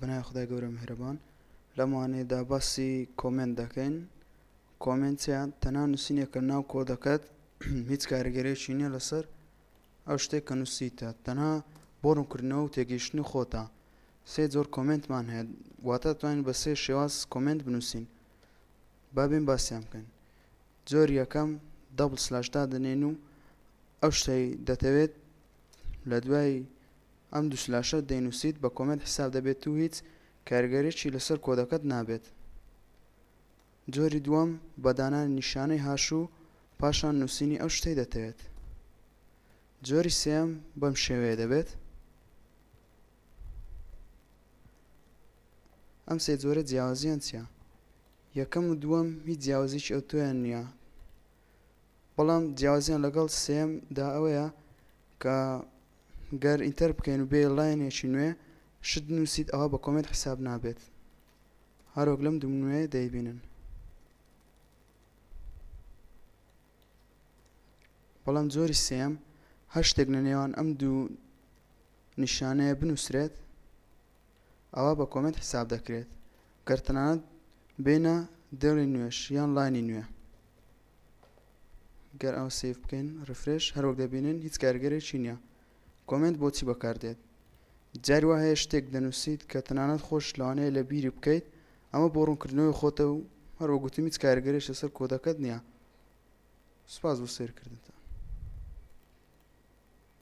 بەنای خدای گەورە میهرەبان لەم وانەیەدا باسی کۆمێنت دەکەین کۆمێنتیان تەنا نووسینێکە ناو کۆدەکەت هیچ کاریگەرێکی نییە لەسەر ئەو شتێک کە نووسیتە تەنها بۆ ڕوونکردنەوە و تێگەیشتنی خۆتە سێ جۆر کۆمێنتمان هەیە واتە توانین بە سێ شێواز کۆمێنت بنووسین بابێن باسییان بکەین جۆر یەکەم دەبڵ سلاشدا دەنێن و ئەو شتەی دەتەوێت لە دوای ئەم دوو سلاشە دەینوسیت بە کۆمێنت حساب دەبێت و هیچ کارگەریی لەسەر کۆدەکەت نابێت. جۆری دووەم بە دانانی نیشانەی هاش و پاشان نوسینی ئەو شتەی دەتەوێت. جۆری سێیەم بەم شێوەیە دەبێت. ئەم سێ جۆرە جیاوازیان چیە؟ یەکەم و دووەم هیچ جیاوازیی ئەوتۆیان نیە. بەڵام جیاوازیان لەگەڵ سێم دا ئەوەیە کە گەر ئینتەر بکەین و بێ لاینێکی نوێ شت نووسیت ئەوە بە کۆمێنت حیساب نابێت هەرۆک لەم دوم نوێ دەیبینن بەڵام جۆری سێم هەر شتێک لە نێوان ئەم دوو نیشانەیە بنووسرێت ئەوا بە کۆمێنت حیساب دەکرێت گەر تەنانەت بێنە دێڵی نوێش یان لاینی نوێ گەر ئەو سیف بکەین ڕفرێش هەروەک دەبینن هیچ کارگەرێکی نییە کۆمنت بۆچی بەکاردێت جاری وا هەیە شتێک دەنووسیت کە تەنانەت خۆش لەوانەیە لە بیری بکەیت ئەمە بۆ ڕوونکردنەوەی خۆتە و هەروە گوتم هیچ کارگەرێش لەسەر کۆدەکەت نییە سپاس بۆ سێرکردنتە